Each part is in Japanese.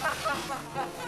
Ha ha ha!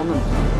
onun.